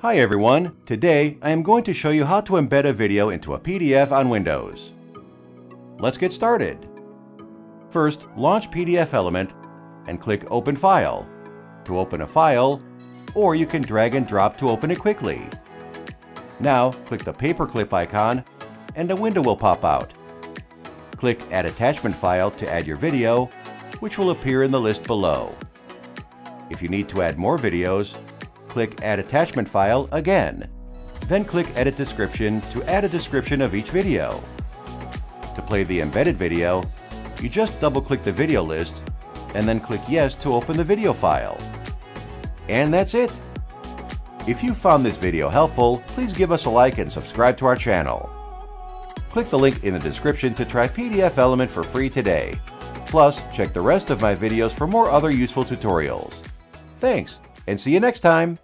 Hi everyone! Today I am going to show you how to embed a video into a PDF on Windows. Let's get started. First, launch PDFelement and click Open File to open a file, or you can drag and drop to open it quickly. Now, click the paperclip icon and a window will pop out. Click Add Attachment File to add your video, which will appear in the list below. If you need to add more videos, click Add Attachment File again. Then click Edit Description to add a description of each video. To play the embedded video, you just double-click the video list and then click Yes to open the video file. And that's it! If you found this video helpful, please give us a like and subscribe to our channel. Click the link in the description to try PDFelement for free today. Plus, check the rest of my videos for more other useful tutorials. Thanks, and see you next time!